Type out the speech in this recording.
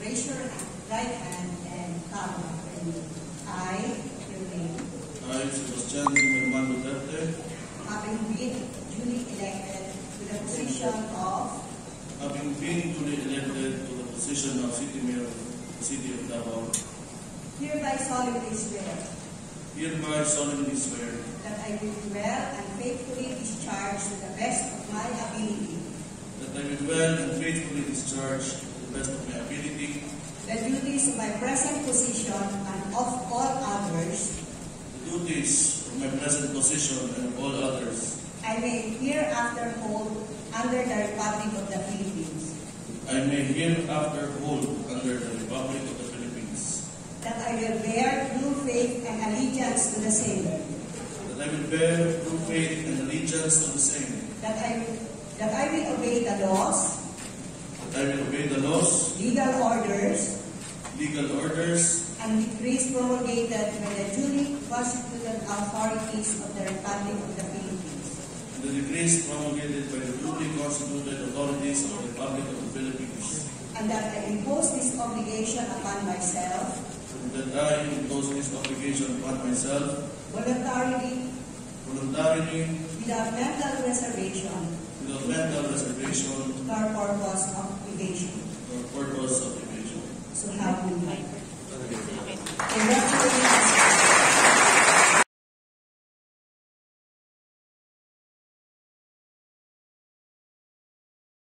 right hand and come after me. I, your name, I, Sebastian Zimmerman Duterte, having been duly elected to the position of having been duly elected to the position of City Mayor of the City of Davao, hereby solemnly swear hereby solemnly swear that I will well and faithfully discharge to the best of my ability. that I will well and faithfully discharge to the best of my ability duties of my present position and of all others. The duties of my present position and all others. I may hereafter hold under the Republic of the Philippines, I may hereafter hold under the Republic of the Philippines, that I will bear true faith and allegiance to the same, that I will bear true faith and allegiance to the same, that I will, that I will obey the laws, that I will obey the laws, legal orders, legal orders, and decrees promulgated by the duly constituted authorities of the Republic of the Philippines, and the decrees promulgated by the duly constituted authorities of the Republic of the Philippines, and that I impose this obligation upon myself. And that I impose this obligation upon myself. Voluntarily. Voluntarily. Without mental reservation. Without mental reservation. Or purpose of evasion. or purpose of